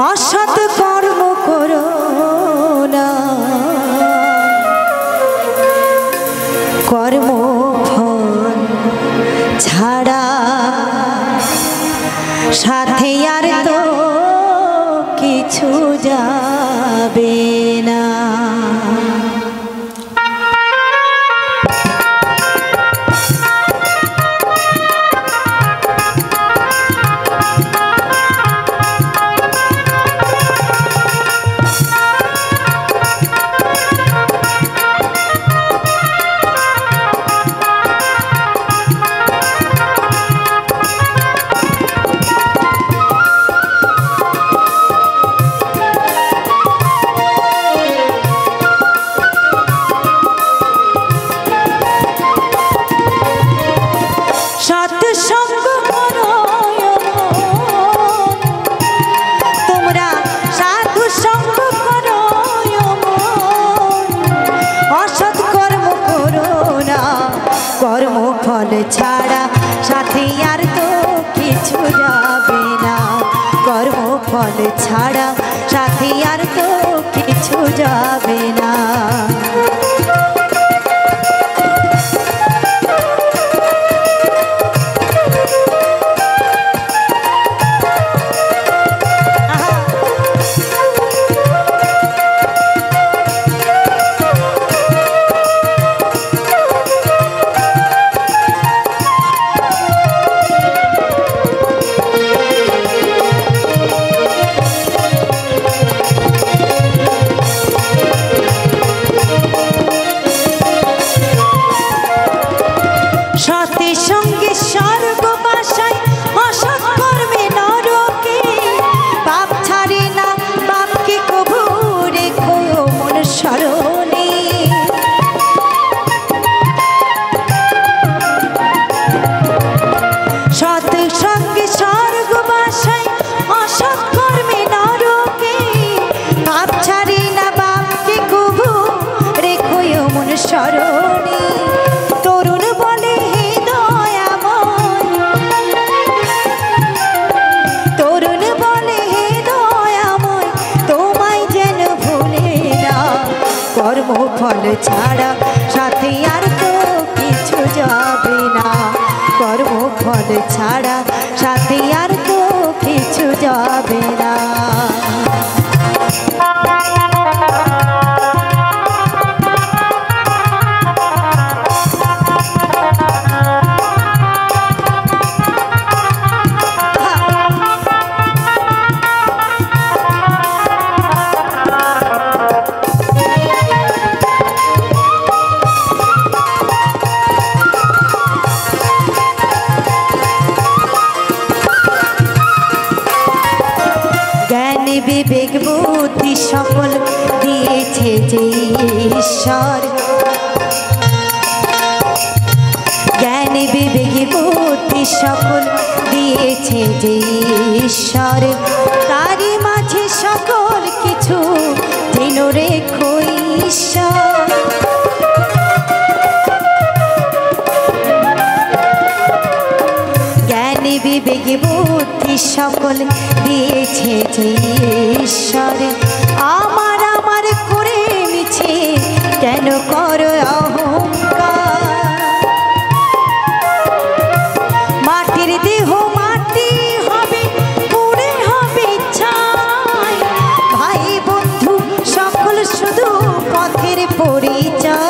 অসৎ কর্ম কর না। কর্ম ফল ছাড়া সাথে আর তো কিছু যাবে ছাড়া সাথে আর তো কিছু যাবে না। কর্ম ফল ছাড়া সাথে আর তো কিছু যাবে না। মন তরুণ বলে হে তরুণ বলে হে দয়াময় যেন ভুলে না। কর্মফল ছাড়া সাথে আর তো কিছু যাবে না। কর্মফল ছাড়া সাথে আর তো কিছু যাবে না। সকল দিয়েছে যে ঈশ্বর। জ্ঞান বিবেকী বুদ্ধি সকল দিয়েছে যে ঈশ্বর। বিবেক বুদ্ধি সকল দিয়েছে যে ঈশ্বর। আমার আমার করে মিছে কেন কর মাটির দেহ মাটি হবে, পুড়ে হবে ছাই। ভাই বন্ধু, সকল শুধু পথের পরিচয়।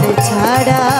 ছাড়া সাথে আর তো